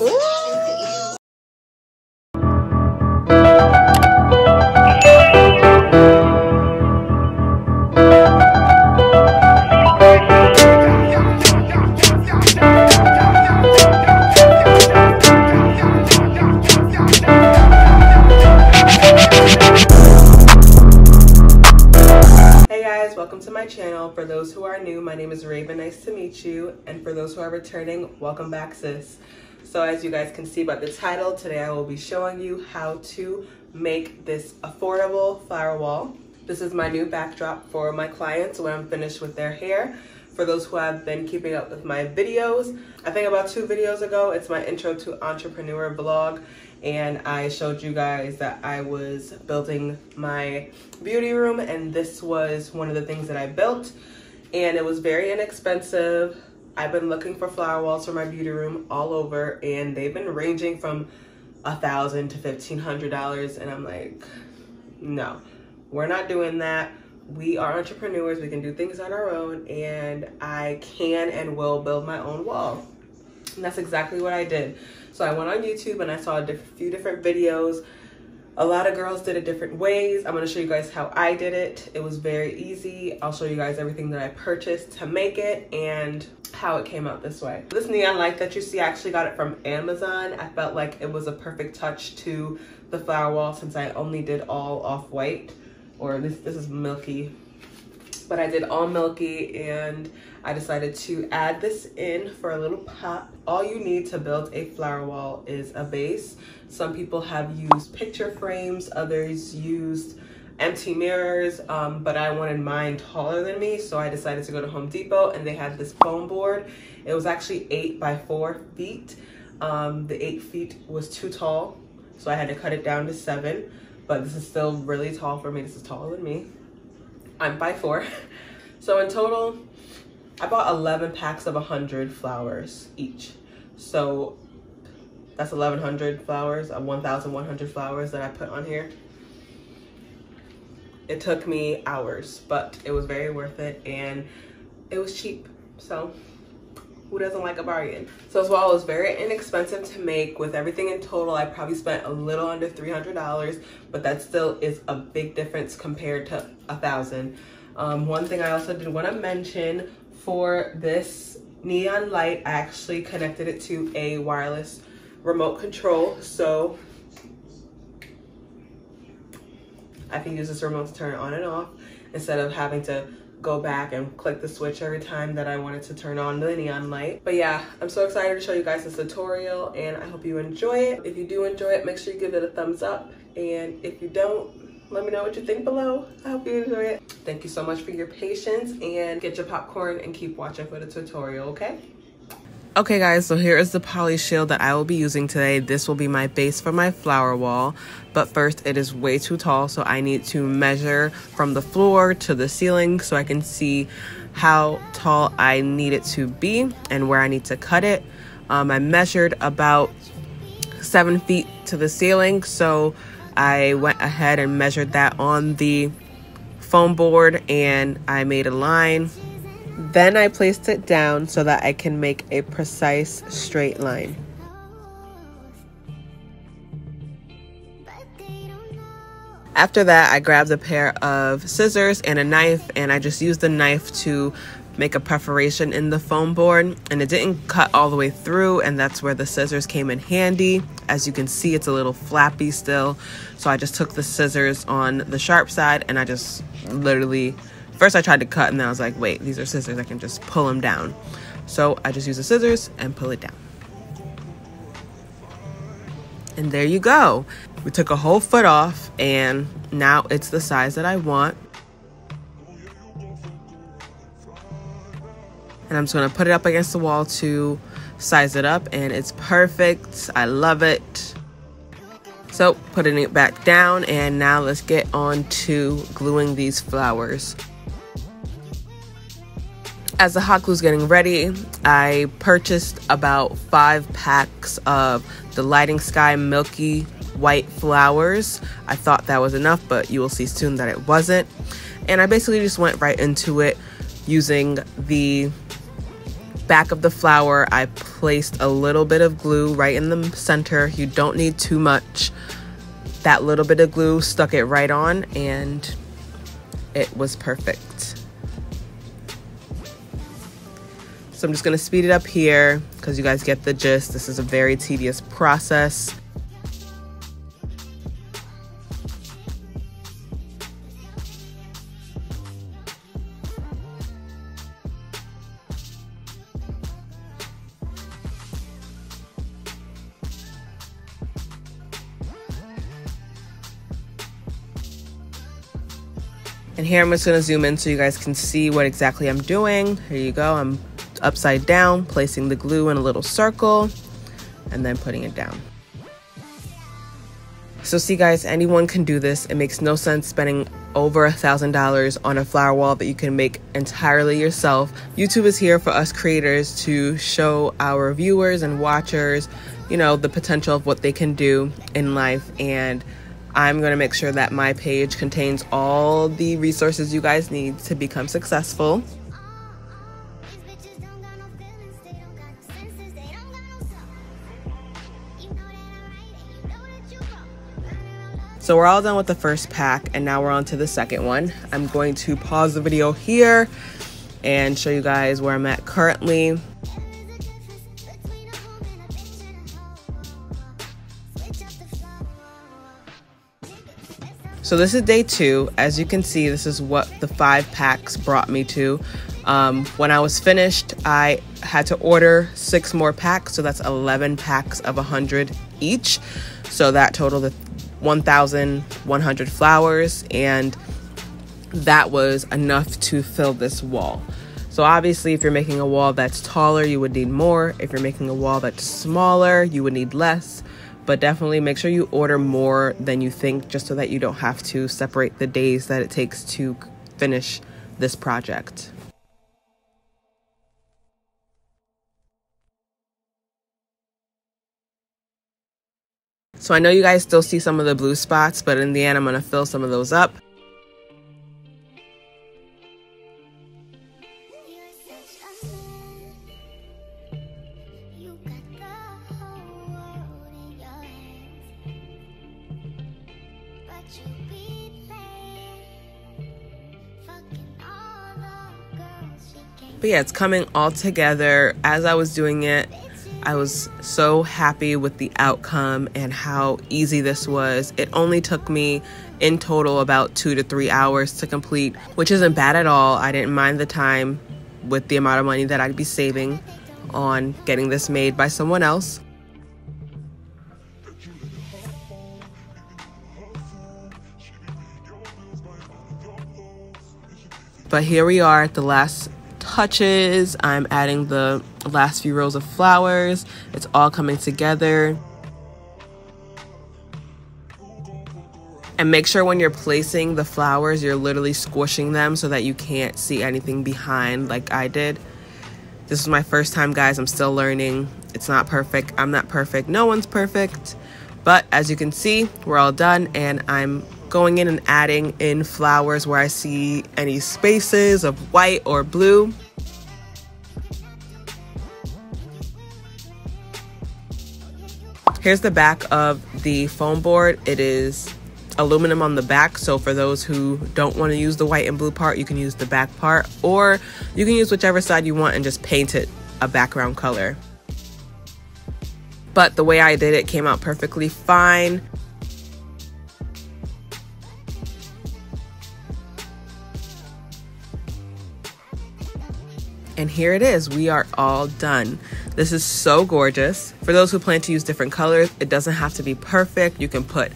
Ooh. For those who are new, my name is Raven. Nice to meet you. And for those who are returning, welcome back, sis. So as you guys can see by the title, today I will be showing you how to make this affordable flower wall. This is my new backdrop for my clients when I'm finished with their hair. For those who have been keeping up with my videos, I think about two videos ago, it's my intro to entrepreneur vlog and I showed you guys that I was building my beauty room and this was one of the things that I built and it was very inexpensive. I've been looking for flower walls for my beauty room all over and they've been ranging from a thousand to fifteen hundred dollars and I'm like, no, we're not doing that. We are entrepreneurs, we can do things on our own and I can and will build my own wall. And that's exactly what I did. So I went on YouTube and I saw a diff few different videos. A lot of girls did it different ways. I'm gonna show you guys how I did it. It was very easy. I'll show you guys everything that I purchased to make it and how it came out this way. This neon light that you see, I actually got it from Amazon. I felt like it was a perfect touch to the flower wall since I only did all off-white, or this, this is milky but I did all milky and I decided to add this in for a little pop. All you need to build a flower wall is a base. Some people have used picture frames, others used empty mirrors, um, but I wanted mine taller than me, so I decided to go to Home Depot and they had this foam board. It was actually eight by four feet. Um, the eight feet was too tall, so I had to cut it down to seven, but this is still really tall for me. This is taller than me. I'm by four. So in total, I bought 11 packs of 100 flowers each. So that's 1,100 flowers, uh, 1,100 flowers that I put on here. It took me hours, but it was very worth it and it was cheap. So who doesn't like a bargain? So as well, it was very inexpensive to make. With everything in total, I probably spent a little under $300, but that still is a big difference compared to a thousand. Um, one thing I also did want to mention for this neon light, I actually connected it to a wireless remote control. So I can use this remote to turn it on and off instead of having to go back and click the switch every time that I wanted to turn on the neon light. But yeah, I'm so excited to show you guys this tutorial and I hope you enjoy it. If you do enjoy it, make sure you give it a thumbs up. And if you don't, let me know what you think below. I hope you enjoy it. Thank you so much for your patience and get your popcorn and keep watching for the tutorial, okay? Okay guys, so here is the poly shield that I will be using today. This will be my base for my flower wall. But first, it is way too tall, so I need to measure from the floor to the ceiling so I can see how tall I need it to be and where I need to cut it. Um, I measured about seven feet to the ceiling, so I went ahead and measured that on the foam board and I made a line. Then I placed it down so that I can make a precise straight line. After that, I grabbed a pair of scissors and a knife and I just used the knife to make a perforation in the foam board and it didn't cut all the way through and that's where the scissors came in handy. As you can see, it's a little flappy still. So I just took the scissors on the sharp side and I just literally, first I tried to cut and then I was like, wait, these are scissors, I can just pull them down. So I just use the scissors and pull it down. And there you go. We took a whole foot off and now it's the size that I want. and I'm just gonna put it up against the wall to size it up and it's perfect. I love it. So putting it back down and now let's get on to gluing these flowers. As the hot glue is getting ready, I purchased about five packs of the Lighting Sky Milky White flowers. I thought that was enough, but you will see soon that it wasn't. And I basically just went right into it using the back of the flower, I placed a little bit of glue right in the center. You don't need too much. That little bit of glue stuck it right on and it was perfect. So I'm just gonna speed it up here because you guys get the gist. This is a very tedious process. And here I'm just gonna zoom in so you guys can see what exactly I'm doing. Here you go, I'm upside down, placing the glue in a little circle, and then putting it down. So see guys, anyone can do this. It makes no sense spending over a thousand dollars on a flower wall that you can make entirely yourself. YouTube is here for us creators to show our viewers and watchers, you know, the potential of what they can do in life and I'm going to make sure that my page contains all the resources you guys need to become successful. So we're all done with the first pack and now we're on to the second one. I'm going to pause the video here and show you guys where I'm at currently. So this is day two. As you can see, this is what the five packs brought me to. Um, when I was finished, I had to order six more packs, so that's 11 packs of 100 each. So that totaled 1,100 flowers, and that was enough to fill this wall. So obviously, if you're making a wall that's taller, you would need more. If you're making a wall that's smaller, you would need less but definitely make sure you order more than you think just so that you don't have to separate the days that it takes to finish this project. So I know you guys still see some of the blue spots, but in the end I'm to fill some of those up. But yeah, it's coming all together. As I was doing it, I was so happy with the outcome and how easy this was. It only took me in total about two to three hours to complete, which isn't bad at all. I didn't mind the time with the amount of money that I'd be saving on getting this made by someone else. But here we are at the last touches. I'm adding the last few rows of flowers. It's all coming together. And make sure when you're placing the flowers, you're literally squishing them so that you can't see anything behind like I did. This is my first time, guys. I'm still learning. It's not perfect. I'm not perfect. No one's perfect. But as you can see, we're all done and I'm going in and adding in flowers where I see any spaces of white or blue. Here's the back of the foam board. It is aluminum on the back so for those who don't want to use the white and blue part you can use the back part or you can use whichever side you want and just paint it a background color but the way I did it came out perfectly fine And here it is. We are all done. This is so gorgeous. For those who plan to use different colors, it doesn't have to be perfect. You can put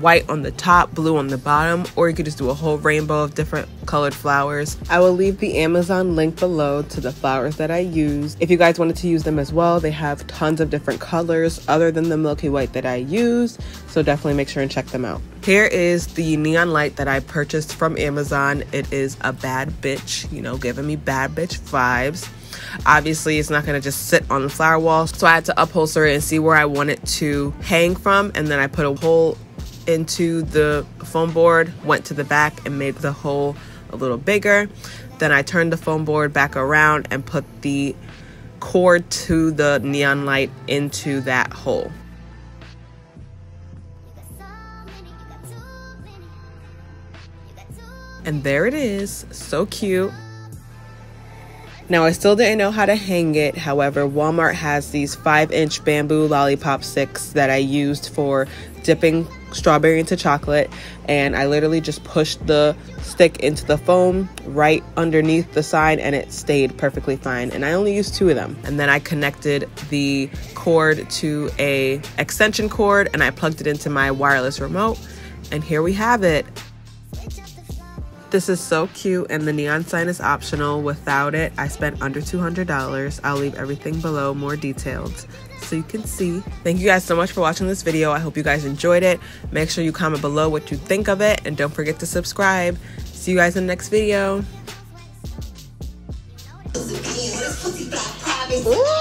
white on the top, blue on the bottom, or you could just do a whole rainbow of different colored flowers. I will leave the Amazon link below to the flowers that I use. If you guys wanted to use them as well, they have tons of different colors other than the milky white that I use, so definitely make sure and check them out. Here is the neon light that I purchased from Amazon. It is a bad bitch, you know, giving me bad bitch vibes. Obviously, it's not gonna just sit on the flower wall, so I had to upholster it and see where I want it to hang from, and then I put a hole into the foam board, went to the back and made the hole a little bigger. Then I turned the foam board back around and put the cord to the neon light into that hole. And there it is, so cute. Now, I still didn't know how to hang it. However, Walmart has these 5 inch bamboo lollipop sticks that I used for dipping strawberry into chocolate. And I literally just pushed the stick into the foam right underneath the sign and it stayed perfectly fine. And I only used two of them. And then I connected the cord to a extension cord and I plugged it into my wireless remote. And here we have it. This is so cute and the neon sign is optional. Without it, I spent under $200. I'll leave everything below more detailed so you can see. Thank you guys so much for watching this video. I hope you guys enjoyed it. Make sure you comment below what you think of it and don't forget to subscribe. See you guys in the next video. Ooh.